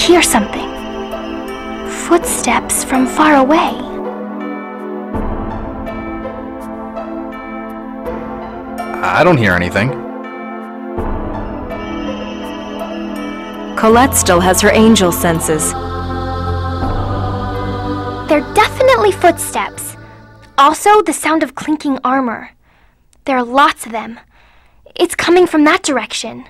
Hear something. Footsteps from far away. I don't hear anything. Colette still has her angel senses. They're definitely footsteps. Also, the sound of clinking armor. There are lots of them. It's coming from that direction.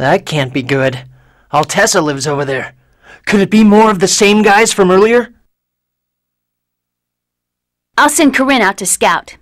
That can't be good. Altessa lives over there. Could it be more of the same guys from earlier? I'll send Corrine out to scout.